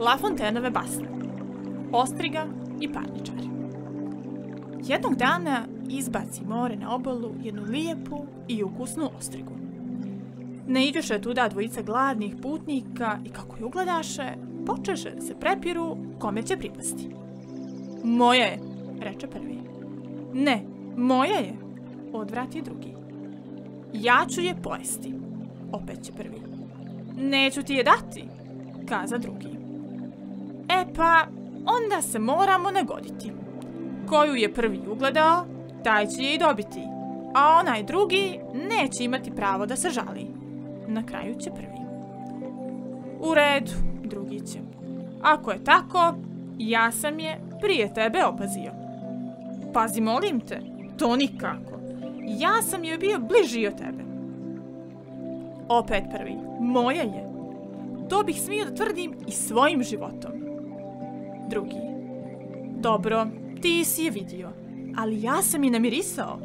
La Fontenove basne. Ostriga i parničari. Jednog dana izbaci more na obalu jednu lijepu i ukusnu ostrigu. Ne iđeše tuda dvojica gladnih putnika i kako ju ugledaše, počeše se prepiru kome će pripasti. Moja je, reče prvi. Ne, moja je, odvrati drugi. Ja ću je pojesti, opet će prvi. Neću ti je dati, kaza drugi. E pa, onda se moramo nagoditi. Koju je prvi ugledao, taj će je i dobiti, a onaj drugi neće imati pravo da se žali. Na kraju će prvi. U redu, drugi će. Ako je tako, ja sam je prije tebe opazio. Pazi, molim te, to nikako. Ja sam joj bio bliži od tebe. Opet prvi, moja je. To bih smio da tvrdim i svojim životom. Drugi, dobro, ti si je vidio, ali ja sam je namirisao.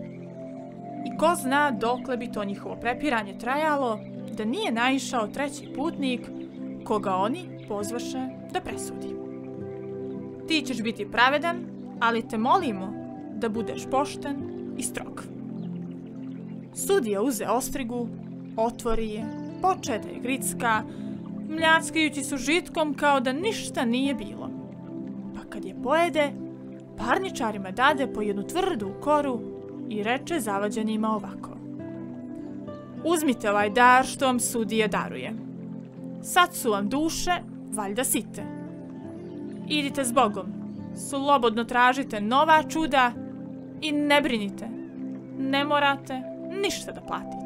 I ko zna dokle bi to njihovo prepiranje trajalo, da nije naišao treći putnik koga oni pozvaše da presudi. Ti ćeš biti pravedan, ali te molimo da budeš pošten i strog. Sudija uze ostrigu, otvori je, poče da je gricka, mljackajući su žitkom kao da ništa nije bilo. Pa kad je pojede, parničarima dade po jednu tvrdu koru i reče zavađenima ovako. Uzmite ovaj dar što vam sudija daruje. Sad su vam duše, valjda site. Idite s Bogom, slobodno tražite nova čuda i ne brinite. Ne morate ništa da platite.